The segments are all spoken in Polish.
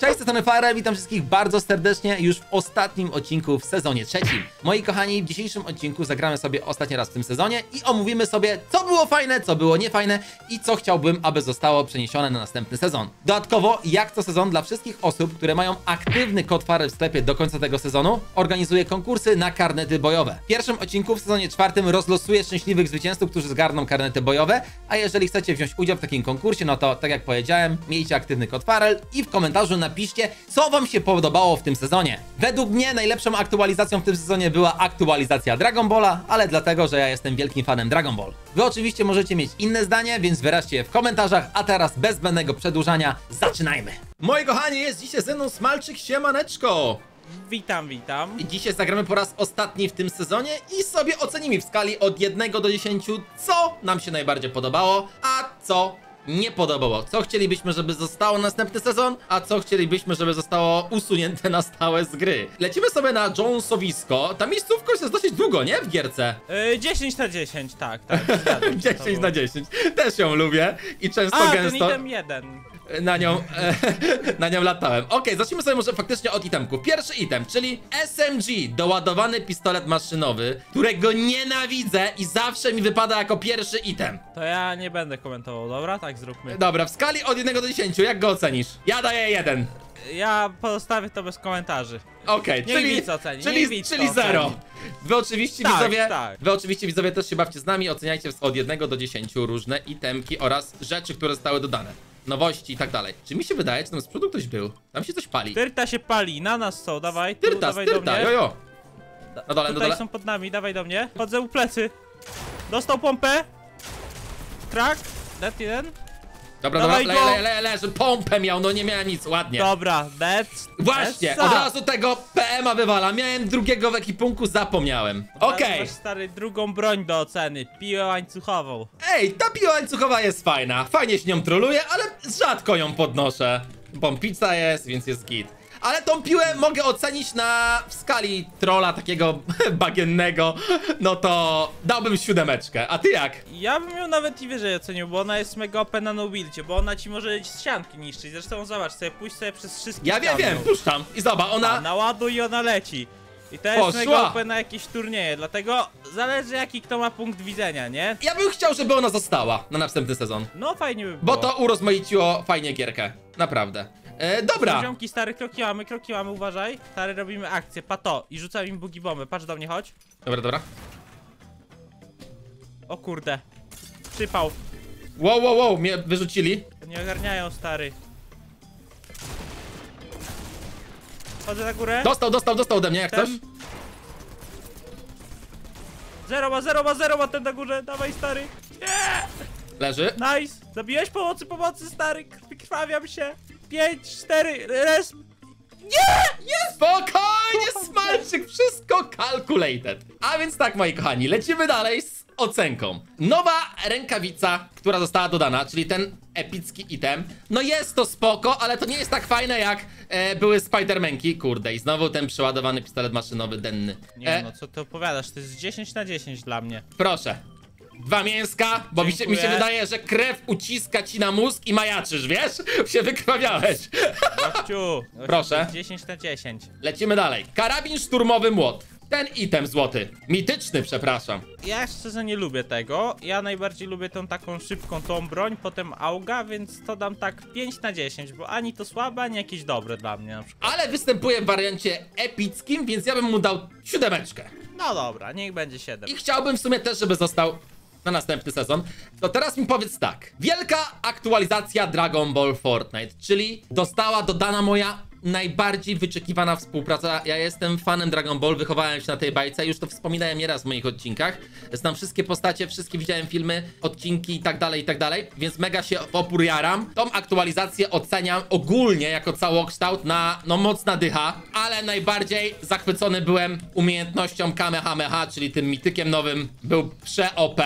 Cześć, strony Fire, witam wszystkich bardzo serdecznie już w ostatnim odcinku w sezonie trzecim. Moi kochani, w dzisiejszym odcinku zagramy sobie ostatni raz w tym sezonie i omówimy sobie, co było fajne, co było niefajne i co chciałbym, aby zostało przeniesione na następny sezon. Dodatkowo, jak co sezon dla wszystkich osób, które mają aktywny kod Fire w sklepie do końca tego sezonu, organizuję konkursy na karnety bojowe. W pierwszym odcinku w sezonie czwartym rozlosuję szczęśliwych zwycięzców, którzy zgarną karnety bojowe, a jeżeli chcecie wziąć udział w takim konkursie, no to tak jak powiedziałem, miejcie aktywny kod Farel i w komentarzu napiszcie, co wam się podobało w tym sezonie. Według mnie najlepszą aktualizacją w tym sezonie była aktualizacja Dragon Balla, ale dlatego, że ja jestem wielkim fanem Dragon Ball. Wy oczywiście możecie mieć inne zdanie, więc wyraźcie je w komentarzach, a teraz bez zbędnego przedłużania, zaczynajmy! Moi kochani, jest dzisiaj ze mną Smalczyk Siemaneczko! Witam, witam. Dzisiaj zagramy po raz ostatni w tym sezonie i sobie ocenimy w skali od 1 do 10, co nam się najbardziej podobało, a co nie podobało. Co chcielibyśmy, żeby zostało następny sezon, a co chcielibyśmy, żeby zostało usunięte na stałe z gry. Lecimy sobie na Jonesowisko. Ta miejscówka jest dosyć długo, nie? W gierce. Yy, 10 na 10, tak, tak. zgadzam się z 10 tobą. na 10. Też ją lubię i często A, ten gęsto item jeden. Na nią, na nią latałem. Okej, zacznijmy sobie może faktycznie od itemków. Pierwszy item, czyli SMG, doładowany pistolet maszynowy, którego nienawidzę i zawsze mi wypada jako pierwszy item. To ja nie będę komentował, dobra? Tak zróbmy. Dobra, w skali od 1 do 10, jak go ocenisz? Ja daję 1. Ja pozostawię to bez komentarzy. Okej, Niech czyli, oceni, czyli, czyli to 0. oceni. Wy oczywiście Tak, widzowie, tak. wy oczywiście widzowie też się bawcie z nami, oceniajcie od 1 do 10 różne itemki oraz rzeczy, które zostały dodane. Nowości i tak dalej. Czy mi się wydaje, czy tam z przodu ktoś był? Tam się coś pali. Tyrta się pali, na nas są, dawaj. Tu, Tyrta, dawaj do styrta, mnie. jojo. Na dole, na Tutaj dole. są pod nami, dawaj do mnie. Chodzę u plecy. Dostał pompę. Krak. Dead jeden. Dobra, dobra, Dawaj le, go. le, le, leży, pompę miał, no nie miałem nic, ładnie. Dobra, dead. Właśnie, od razu tego PM-a wywala. Miałem drugiego w ekipunku, zapomniałem. Okej. Masz stary drugą broń do oceny. Piłę łańcuchową. Ej, ta piła łańcuchowa jest fajna. Fajnie się nią troluję, ale rzadko ją podnoszę. Pompica jest, więc jest git. Ale tą piłę mogę ocenić na w skali trolla takiego bagiennego, no to dałbym siódemeczkę. A ty jak? Ja bym ją nawet i wyżej ocenił, bo ona jest mega OP na nobildzie, bo ona ci może ścianki niszczyć. Zresztą zobacz sobie, pójść sobie przez wszystkie Ja wiem, wiem, puszczam. I zobacz, A, ona... naładuj i ona leci. I to jest mega OP na jakieś turnieje, dlatego zależy jaki kto ma punkt widzenia, nie? Ja bym chciał, żeby ona została na następny sezon. No fajnie by było. Bo to urozmaiciło fajnie gierkę. Naprawdę. E, dobra. Ziomki stary, kroki mamy, kroki mamy, uważaj. Stary, robimy akcję, pato i rzucam im bugi bomby. Patrz do mnie, chodź. Dobra, dobra. O kurde. Przypał. Wow, wow, wow, mnie wyrzucili. Nie ogarniają, stary. Chodzę na górę. Dostał, dostał, dostał ode mnie, jak. Ten. Zero ma, zero ma, zero ma ten na górze. Dawaj, stary. Nie! Leży. Nice! Zabiłeś pomocy, pomocy, stary! Krw- Krwawiam się! 5, 4, res... Spokojnie, smalczyk, wszystko calculated. A więc tak, moi kochani, lecimy dalej z ocenką. Nowa rękawica, która została dodana, czyli ten epicki item. No jest to spoko, ale to nie jest tak fajne jak e, były Spidermanki. Kurde, i znowu ten przeładowany pistolet maszynowy denny. Nie E, no, co ty opowiadasz? To jest 10 na 10 dla mnie. Proszę. Dwa mięska, bo mi się, mi się wydaje, że krew uciska ci na mózg i majaczysz, wiesz? Się wykrwawiałeś. Gościu! Proszę. To jest 10 na 10. Lecimy dalej. Karabin szturmowy młot. Ten item złoty. Mityczny, przepraszam. Ja szczerze nie lubię tego. Ja najbardziej lubię tą taką szybką tą broń, potem auga, więc to dam tak 5 na 10, bo ani to słabe, ani jakieś dobre dla mnie na przykład. Ale występuje w wariancie epickim, więc ja bym mu dał siódemeczkę. No dobra, niech będzie 7. I chciałbym w sumie też, żeby został na następny sezon. To teraz mi powiedz tak. Wielka aktualizacja Dragon Ball Fortnite, czyli dostała dodana moja najbardziej wyczekiwana współpraca. Ja jestem fanem Dragon Ball, wychowałem się na tej bajce, już to wspominałem nieraz w moich odcinkach. Znam wszystkie postacie, wszystkie widziałem filmy, odcinki i tak dalej, i tak dalej, więc mega się w opór jaram. Tą aktualizację oceniam ogólnie jako całokształt na, no mocna dycha, ale najbardziej zachwycony byłem umiejętnością Kamehameha, czyli tym mitykiem nowym, był prze-OP.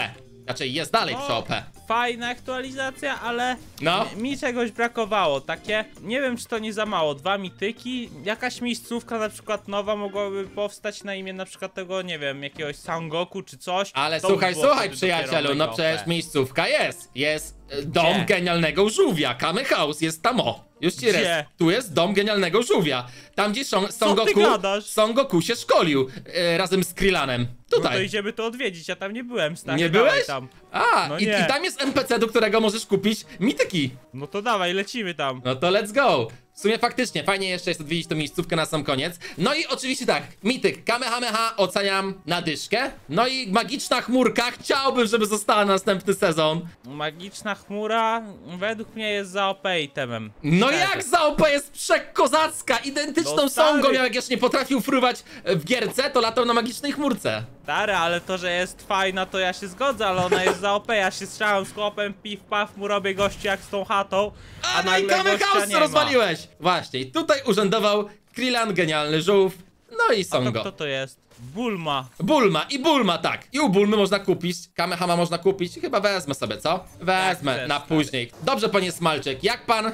Znaczy jest dalej No. prze-OP. fajna aktualizacja, ale No. mi, czegoś brakowało. Takie, nie wiem czy to nie za mało, dwa mityki, jakaś miejscówka na przykład nowa mogłaby powstać na imię na przykład tego, nie wiem, jakiegoś Sangoku czy coś. Ale To słuchaj, słuchaj przyjacielu, no przecież OP. miejscówka jest. Jest Dom Gdzie? genialnego żółwia, Kame House, jest tam o. Już ci Gdzie? res. Tu jest dom genialnego żółwia. Tam gdzie Son, Son ty Goku, gadasz? Son Goku się szkolił e, razem z Krillanem. No to Tutaj. idziemy to odwiedzić, ja tam nie byłem, stary. Nie dawaj byłeś? tam. A, No i, nie. i tam jest NPC, do którego możesz kupić mityki. No to dawaj, lecimy tam. No to let's go. W sumie faktycznie, fajnie jeszcze jest odwiedzić tą miejscówkę na sam koniec. No i oczywiście tak, mityk Kamehameha oceniam na dyszkę. No i magiczna chmurka, chciałbym, żeby została na następny sezon. Magiczna chmura według mnie jest za OP itemem. No jak za OP jest przekozacka, identyczną No miał jak jeszcze nie potrafił fruwać w gierce, to latał na magicznej chmurce. Stary, ale to, że jest fajna, to ja się zgodzę, ale ona jest za OP. Ja się strzałem z chłopem, piw, paf, mu robię gości jak z tą chatą, a, A no i nagle Kame gościa House nie co ma. rozwaliłeś. Właśnie, tutaj urzędował Krillan, genialny żółw, no i A to Songo. kto to jest? Bulma. Bulma i Bulma, tak. I u Bulmy można kupić, Kamehama można kupić. Chyba wezmę sobie, co? Wezmę chcesz, na później. Dobrze, panie Smalczyk, jak pan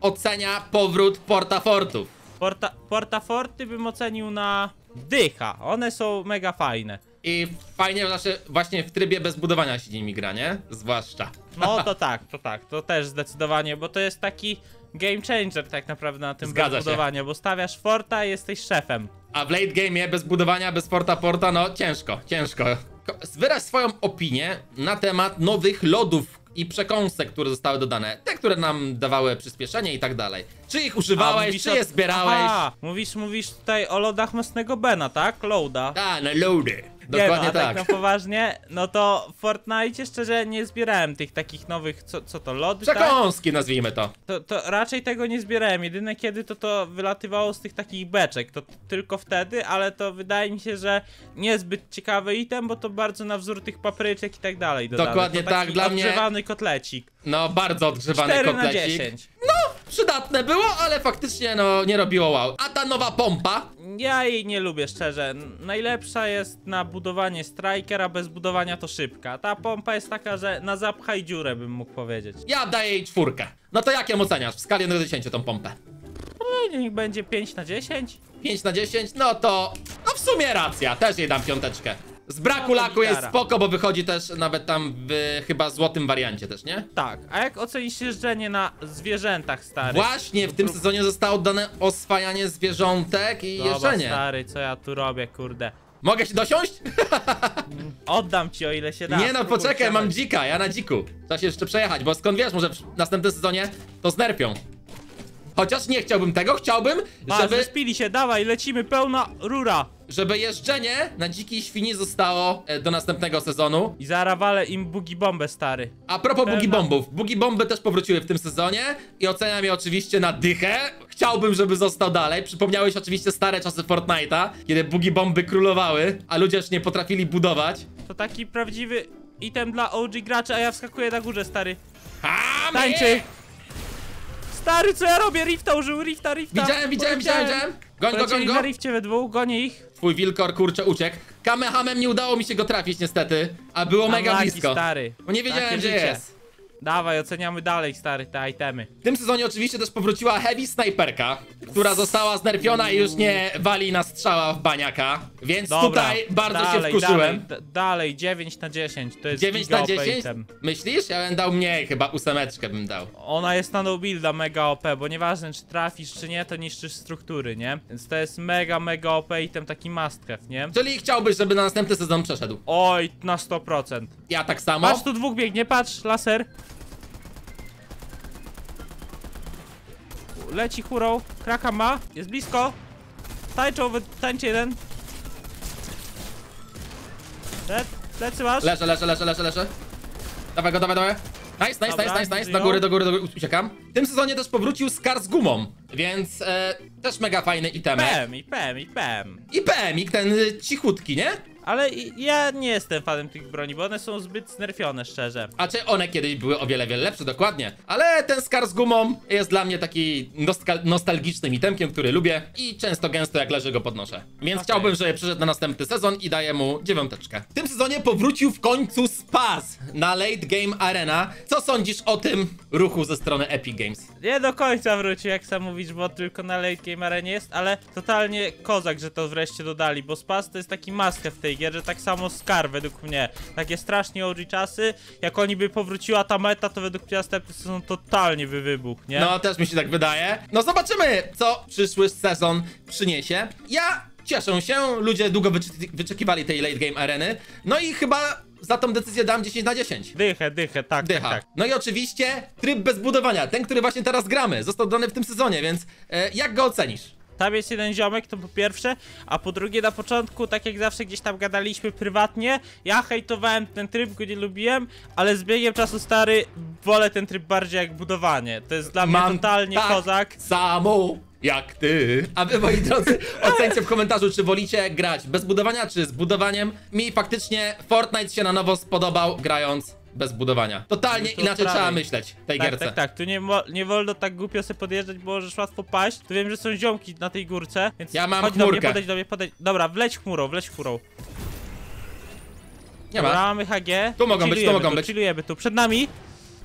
ocenia powrót Portafortów? Porta, Portaforty bym ocenił na dycha. One są mega fajne. I fajnie, znaczy właśnie w trybie bez budowania się nimi gra, nie? Zwłaszcza. No to tak, to tak, to też zdecydowanie, bo to jest taki game changer tak naprawdę na tym Zgadza bez się. budowania, bo stawiasz forta i jesteś szefem. A w late game'ie bez budowania, bez porta porta, no ciężko, ciężko. Ko- Wyraź swoją opinię na temat nowych lodów i przekąsek, które zostały dodane. Te, które nam dawały przyspieszenie i tak dalej. Czy ich A, używałeś, mówisz czy o- je zbierałeś? Aha, mówisz, mówisz tutaj o lodach mocnego Bena, tak? Loada. A, na lody. Nie Dokładnie no, a tak. tak na poważnie, no to w Fortnite szczerze nie zbierałem tych takich nowych, co, co to, lody, tak? Przekąski nazwijmy to. To, to raczej tego nie zbierałem, jedyne kiedy to to wylatywało z tych takich beczek, to tylko wtedy, ale to wydaje mi się, że niezbyt ciekawy item, bo to bardzo na wzór tych papryczek i tak dalej dodane. Dokładnie to tak, dla mnie- odgrzewany kotlecik. No, bardzo odgrzewany 4 na kotlecik. 10. Przydatne było, ale faktycznie no nie robiło wow. A ta nowa pompa, Ja jej nie lubię szczerze. Najlepsza jest na budowanie strikera, bez budowania to szybka. Ta pompa jest taka, że na zapchaj dziurę bym mógł powiedzieć. ja daję jej czwórkę. No to jak ją oceniasz w skali 1 do 10 tą pompę? No, niech będzie 5 na 10. 5 na 10, no to. No w sumie racja, też jej dam piąteczkę. Z braku No laku jest spoko, bo wychodzi też nawet tam w chyba złotym wariancie też, nie? Tak, a jak ocenisz jeżdżenie na zwierzętach, stary? Właśnie w tym sezonie zostało dane oswajanie zwierzątek i Dobra, jeżdżenie. stary, co ja tu robię, kurde. Mogę się dosiąść? Oddam ci o ile się da. Nie no, Spróbuj poczekaj, mam dzika, ja na dziku. Trzeba się jeszcze przejechać, bo skąd wiesz, może w następnym sezonie to znerpią. Chociaż nie chciałbym tego, chciałbym, Patrz, żeby, zespili się, dawaj, lecimy, pełna rura. Żeby jeżdżenie na dzikiej świni zostało e, do następnego sezonu. I zarawale im bugi bombę, stary. A propos Pewna. bugi bombów. Bugi bomby też powróciły w tym sezonie i oceniam je oczywiście na dychę. Chciałbym, żeby został dalej. Przypomniałeś oczywiście stare czasy Fortnite'a, kiedy bugi bomby królowały, a ludzie już nie potrafili budować. To taki prawdziwy item dla OG graczy, a ja wskakuję na górze, stary. Tańczy! Stary, co ja robię? Rifta użył, rifta, rifta. Widziałem, widziałem, widziałem, widziałem. Goń go, goń go. na rifcie we dwóch, gonię ich. Twój wilkor kurczę uciekł. Kamehamem nie udało mi się go trafić niestety, a było mega blisko. stary. Bo nie wiedziałem, Takie gdzie życie. jest. Dawaj, oceniamy dalej, stary, te itemy. W tym sezonie oczywiście też powróciła Heavy Sniperka, która została znerfiona i już nie wali na strzała w baniaka. Więc Dobra, tutaj bardzo dalej, się wkurzyłem. Dalej, dalej, 9 na 10, to jest 9 giga na OP 10? item. Myślisz? Ja bym dał mniej, chyba ósemeczkę bym dał. Ona jest na no builda mega OP, bo nieważne czy trafisz czy nie, to niszczysz struktury, nie? Więc to jest mega, mega OP item, taki must have, nie? Czyli chciałbyś, żeby na następny sezon przeszedł. Oj, na 100%. Ja tak samo. Patrz, tu dwóch biegnie, patrz, laser. Leci chórą, kraka ma, jest blisko. Tańczą, tańczy jeden. Le lecy masz. Leżę, leżę, leżę, leżę, leżę. Dawaj go, dawaj, dawaj. Nice, nice, Dobra, nice, nice, nice. Do góry, do góry, do góry. Uciekam. W tym sezonie też powrócił Scar z gumą, więc e, też mega fajny itemek. Pem i pem i pem. I PMik, ten y, cichutki, nie? Ale ja nie jestem fanem tych broni, bo one są zbyt znerfione, szczerze. A czy one kiedyś były o wiele, wiele lepsze, dokładnie. Ale ten Scar z gumą jest dla mnie taki nostal nostalgicznym itemkiem, który lubię i często gęsto jak leży go podnoszę. Więc Okej. chciałbym, żeby przyszedł na następny sezon i daję mu dziewiąteczkę. W tym sezonie powrócił w końcu Spaz na Late Game Arena. Co sądzisz o tym ruchu ze strony Epic Games? Nie do końca wrócił, jak sam mówisz, bo tylko na late game arenie jest, ale totalnie kozak, że to wreszcie dodali, bo spas to jest taki have w tej gierze, tak samo Scar według mnie. Takie strasznie OG czasy, jak oni by powróciła ta meta, to według mnie następny sezon totalnie by wybuchł, nie? No, też mi się tak wydaje. No zobaczymy, co przyszły sezon przyniesie. Ja cieszę się, ludzie długo wyczeki- wyczekiwali tej late game areny. No i chyba za tą decyzję dam 10 na 10. Dychę, dychę, tak, Dycha. tak, tak. No i oczywiście tryb bez budowania, ten, który właśnie teraz gramy, został dodany w tym sezonie, więc e, jak go ocenisz? Tam jest jeden ziomek, to po pierwsze, a po drugie na początku, tak jak zawsze gdzieś tam gadaliśmy prywatnie, ja hejtowałem ten tryb, go nie lubiłem, ale z biegiem czasu stary, wolę ten tryb bardziej jak budowanie. To jest dla mnie totalnie tak kozak. samo jak ty. A wy, moi drodzy, ocencie w komentarzu, czy wolicie grać bez budowania, czy z budowaniem. Mi faktycznie Fortnite się na nowo spodobał, grając bez budowania. Totalnie No to inaczej prawie. trzeba myśleć w tej Tak, gierce. tak, tak, tu nie, nie wolno tak głupio sobie podjeżdżać, bo możesz łatwo paść. Tu wiem, że są ziomki na tej górce, więc Ja mam chodź do mnie, chmurkę. podejdź do mnie, podejdź. Dobra, wleć chmurą, wleć chmurą. Nie Dobra, ma. mamy HG. Tu mogą być, tu mogą być. Chillujemy tu, przed nami.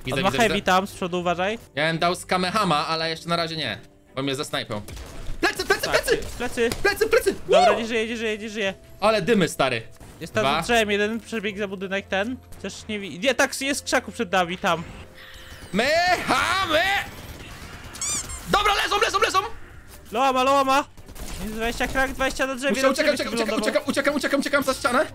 Widzę, On ma widzę, heavy widzę. tam, z przodu uważaj. Ja bym dał z Kamehama, ale jeszcze na razie nie. Bo mnie zasnajpią. Plecy, plecy, Tak, plecy! plecy. Plecy, plecy! Dobra, nie żyje, nie żyje, nie żyje. Ale dymy, stary. Jest tam Dwa. za drzewem jeden, przebieg za budynek ten. Też nie widzi. Nie, tak, jest krzaku przed nami, tam. Mehamy! Dobra, leżą, leżą, leżą! Loa ma, loa ma. Jest 20 krak, 20 na drzewie. Muszę uciekam, uciekam, wylądował. uciekam, uciekam, uciekam, uciekam za ścianę.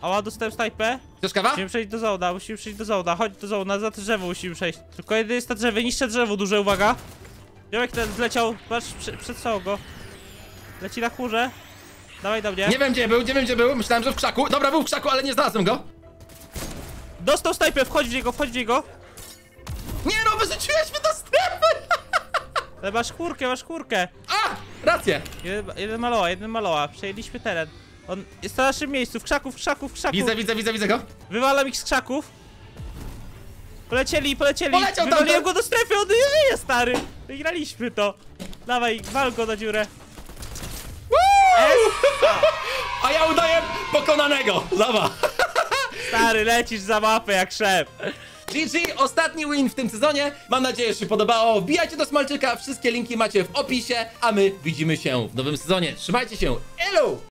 Ała, dostałem snajpę. Chcesz kawa? Musimy przejść do zona, musimy przejść do zona. Chodź do zona, za drzewo musimy przejść. Tylko jeden jest na drzewie, niższe drzewo, duże, uwaga. Ziomek ten zleciał, patrz, przed, przed go. Leci na chmurze. Dawaj do mnie. Nie wiem gdzie był, nie wiem gdzie był, myślałem, że w krzaku. Dobra, był w krzaku, ale nie znalazłem go. Dostał snajpę, wchodź w niego, wchodź w niego. Nie no, wyrzuciłeś mnie do strefy! Ale masz chmurkę, masz chmurkę. A! Rację! Jeden, jeden maloła, jeden maloła. Przejęliśmy teren. On jest na naszym miejscu, w krzaku, w krzaku, w krzaku. Widzę, widzę, widzę, widzę go. Wywalam ich z krzaków. Polecieli, polecieli. Poleciał Wywaliłem go do strefy, on nie żyje, stary. Wygraliśmy to. Dawaj, wal go na dziurę. A ja udaję pokonanego. Lawa. Stary, lecisz za mapę jak szef. GG, ostatni win w tym sezonie. Mam nadzieję, że się podobało. Wbijajcie do Smalczyka, wszystkie linki macie w opisie, a my widzimy się w nowym sezonie. Trzymajcie się, elo!